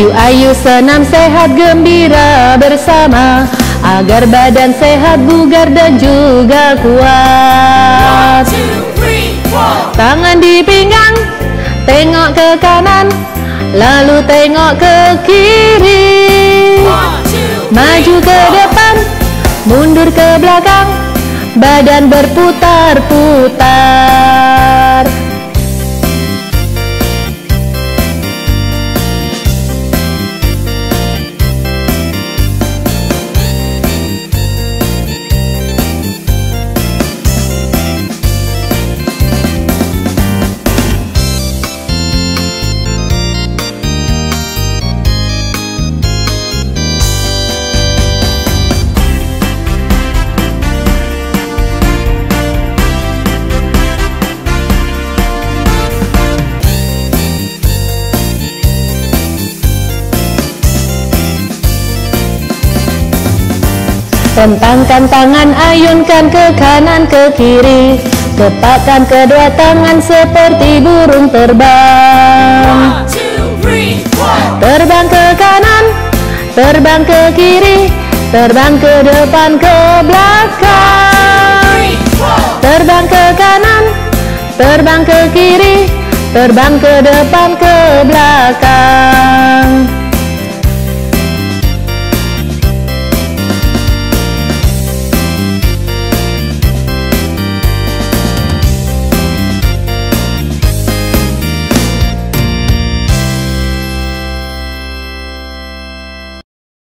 Yuk ayo senam sehat gembira bersama. Agar badan sehat bugar dan juga kuat. Tangan di pinggang Tengok ke kanan Lalu tengok ke kiri. Maju ke depan Mundur ke belakang Badan berputar-putar Tentangkan tangan, ayunkan ke kanan ke kiri. Tepakkan kedua tangan seperti burung terbang. Terbang ke kanan, terbang ke kiri. Terbang ke depan ke belakang. Terbang ke kanan, terbang ke kiri. Terbang ke depan ke belakang